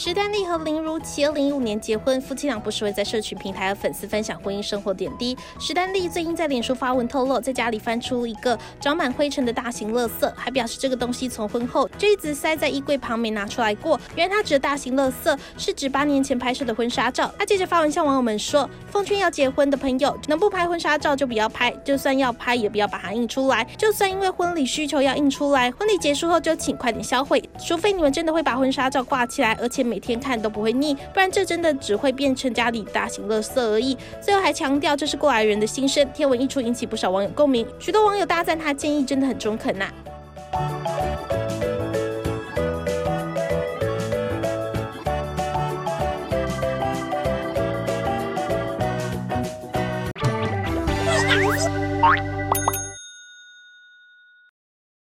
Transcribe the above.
史丹利和林如琪二零一五年结婚，夫妻俩不时会在社群平台和粉丝分享婚姻生活点滴。史丹利最近在脸书发文透露，在家里翻出一个长满灰尘的大型垃圾，还表示这个东西从婚后就一直塞在衣柜旁没拿出来过。原来他指的大型垃圾是指八年前拍摄的婚纱照。他接着发文向网友们说，奉劝要结婚的朋友，能不拍婚纱照就不要拍，就算要拍也不要把它印出来，就算因为婚礼需求要印出来，婚礼结束后就请快点销毁，除非你们真的会把婚纱照挂起来，而且。每天看都不会腻，不然这真的只会变成家里大型垃圾而已。最后还强调这是过来人的心声。贴文一出，引起不少网友共鸣，许多网友大赞他建议真的很中肯呐。